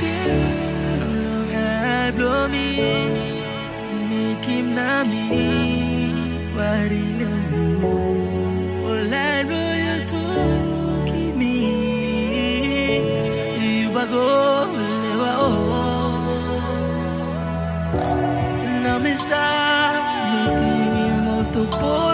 girl had blomi Nikim nami warilamu Olan royal to kimi Ibago lewa o Namista meeting in multiple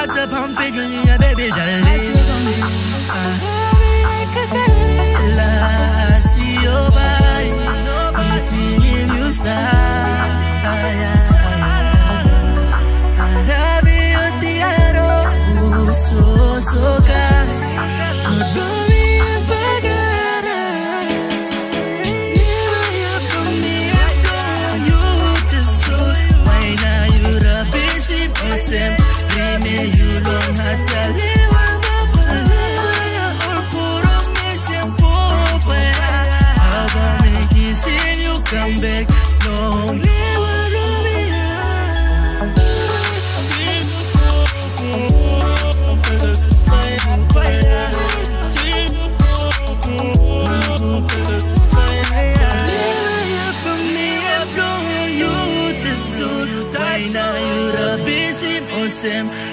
ng pahinenyo Hata pampigil niya baby dali La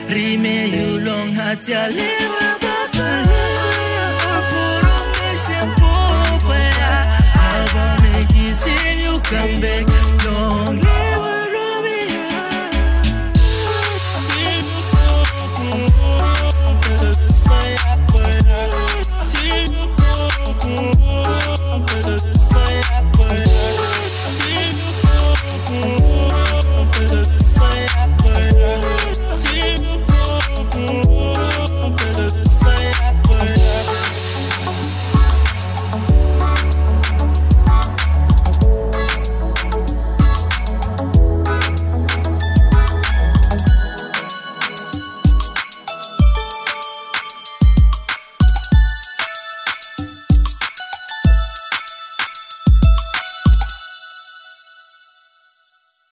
Rime yulong hatya lewa baba Puro mesem po paya Habang